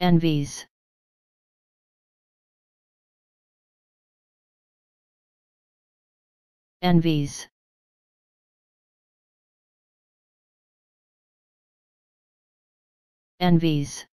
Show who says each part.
Speaker 1: envies. Envies. Envies.